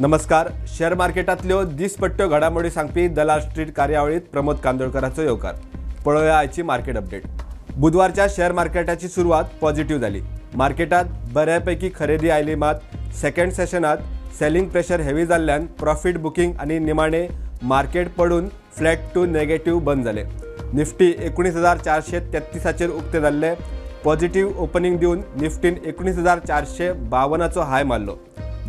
नमस्कार. शेअर मार्केटांतल्यो दिसपट्ट्यो घडामोडी सांगपी दलाल स्ट्रीट कार्यावळीत प्रमोद कांदोळकराचो येवकार. पळोवया आयची मार्केट अपडेट. बुधवारच्या शेअर मार्केटाची सुरवात पॉझिटिव्ह झाली. मार्केटात बऱ्यापैकी खरेदी आयली मात सेकंड सेशनात सेलिंग प्रेशर हेवी जाल्ल्यान प्रॉफिट बुकिंग आणि निमाणे मार्केट पडून फ्लॅट टू नेगेटिव्ह बंद झाले. निफ्टी एकोणीस हजार चारशे तेत्तीसाचेर उक्ते जाल्ले. पॉझिटिव्ह ओपनिंग दिवन निफ्टीन एकोणीस हजार चारशे बावनाचो हाय मारलो.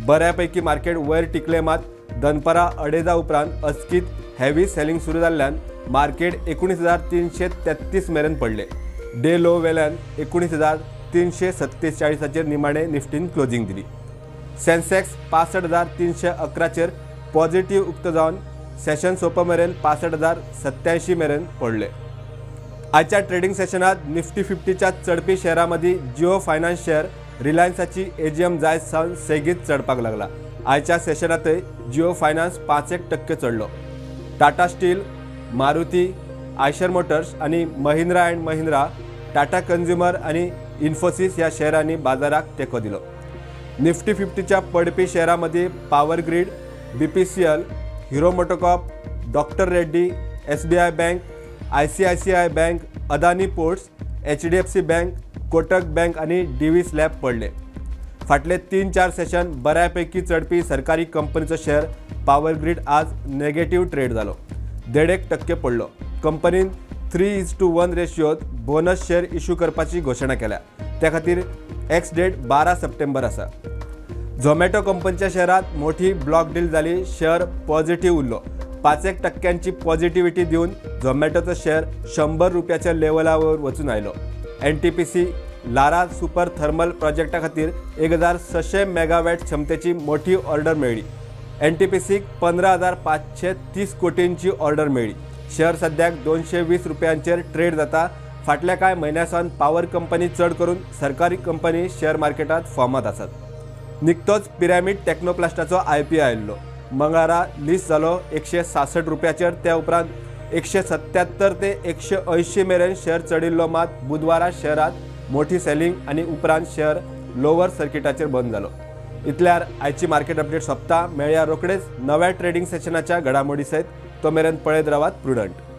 बऱ्यापैकी मार्केट वयर टिकले मात. दनपरा अडेजा उपरांत अचकीत हेवी सेलिंग सुरू जाल्ल्यान मार्केट एकोणीस हजार तीनशे तेत्तीस मेरेन पडले. डे लो वेल्यान एकोणीस हजार तीनशे सत्तेचाळीसाचेर निमाणे निफ्टीन क्लोजिंग दिली. सेन्सेक्स पासष्ट हजार तीनशे अकराचेर पॉझिटिव्ह उक्त जावन सेशन सोंपा मेरेन पासष्ट हजार सत्याऐंशी मेरेन पडले. आजच्या ट्रेडिंग सेशनात निफ्टी फिफ्टीच्या चढपी शेअरां मदीं जिओ फायनान्स शेअर रिलायन्साची एजीएम जायज सावन सेगीत चडपाक लागला. आयच्या सेशनातय जिओ फायनान्स पांच एक टक्के चडलो टाटा स्टील मारुती आयशर मोटर्स आणि महिंद्रा अँड महिंद्रा टाटा कन्झ्युमर आणि इन्फोसिस ह्या शेअरांनी बाजाराक तेको दिलो. निफ्टी फिफ्टीच्या पडपी शेअरांमध्ये power grid B P C L Hero MotoCorp doctor Reddy S B I bank I C I C I bank Adani ports H D F C bank Kotak bank आणि Divi's lab पडले. फाटले तीन चार session बऱ्यापैकी चढपी सरकारी कंपनीचो share power grid आज नेगेटिव्ह ट्रेड जालो देड एक टक्के पडलो. कंपनीन थ्री इज टू वन रेशियोत बोनस शेअर इश्यू करपाची घोशणा केल्या. त्या खातीर एक्स डेट बारा सप्टेंबर आसा. झोमॅटो कंपनीच्या शेअरात मोठी ब्लॉक डील झाली शेअर पॉझिटिव्ह उरलो. पाच एक टक्क्यांची पॉझिटिव्हिटी देऊन झोमॅटोचो शेअर शंभर रुपयाच्या लेवलावर वचून आयलो N T P C Lara super thermal प्रोजेक्टा खातीर एक हजार सशे मेगावॅट क्षमतेची मोठी ऑर्डर मेळ्ळी. एन टी पी सीक पंदरा हजार पाचशे तीस कोटींची ऑर्डर मेळ्ळी. शेअर सद्याक दोनशे वीस रुपयांचेर ट्रेड जाता. फाटल्या कांय म्हयन्यासान पॉवर कंपनी चड करून सरकारी कंपनी शेअर मार्केटात फॉर्मात आसात. निकतोच पिरामीड टॅक्नोप्लास्टाचो आय पी आयिल्लो. मंगळारा लिस्ट जालो एकशे सासष्ट रुपयाचेर. त्या उपरांत एकशे सत्यात्तर ते एकशे अंयशीं मेरेन शेअर चडिल्लो मात बुधवारा शहरात मोठी सेलिंग आनी उपरांत शेअर लोवर सर्किटाचेर बंद जालो इतल्यार आयची मार्केट अपडेट सोंपता मेळया रोखडेच नव्या ट्रेडिंग सेशनाच्या घडामोडी सयत तो मेरेन पळयत रावात प्रुडंट.